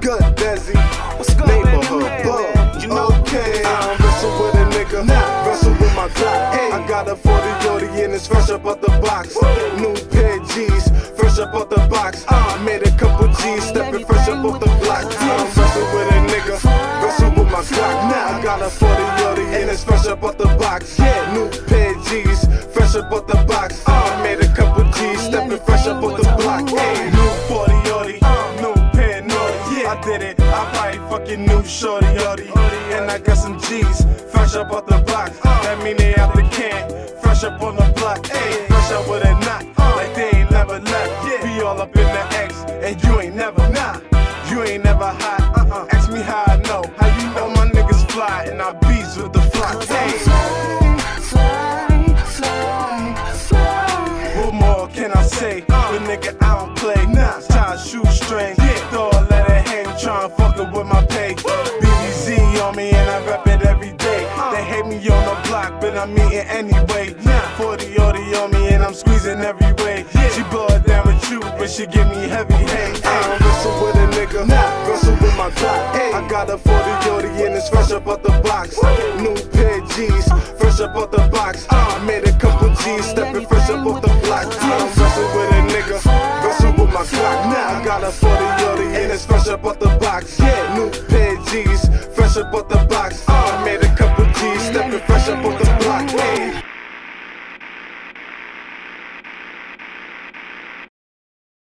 good, Dezi? What's good, Neighborhood man? bug. You know- okay. I don't wrestle with a nigga. Nah. Wrestle with my Glock. Hey. I got a 40 40 and it's fresh up out the box. New pair of G's, fresh up out the box. Uh. Made a couple G's, stepping fresh up off the block. I don't wrestle with a nigga. Wrestle with my Glock. Now I got a 40 40 and it's fresh up out the box. Yeah. New pair of G's, fresh up out the box. I I did it. I probably fucking new shorty yachty. And I got some G's, fresh up out the block. That mean they out the can, fresh up on the block. Hey, fresh up with a knot, like they ain't never left. Be all up in the X, and you ain't never nah. You ain't never hot. Uh-uh. Ask me how I know. How you know my niggas fly and I beats with the flock. Hey, what more can I say? But nigga, I don't play. Nah, tie shoestring. Throw block, but I'm eating anyway. Now, 40 already on me and I'm squeezing every way. Yeah. She blow it down with you, but she give me heavy hate. Hey. I don't wrestle with a nigga, nah. wrestle with my Glock. Hey. I got a 40 already and it's fresh up out the box. Woo. New pair G's, fresh up out the box. Uh. I made a couple G's, stepping fresh up off the block. I don't wrestle with a nigga, wrestle with my Glock. Nah. I got a 40 already and it's fresh up out the box. Yeah. New pair G's, fresh up out the box.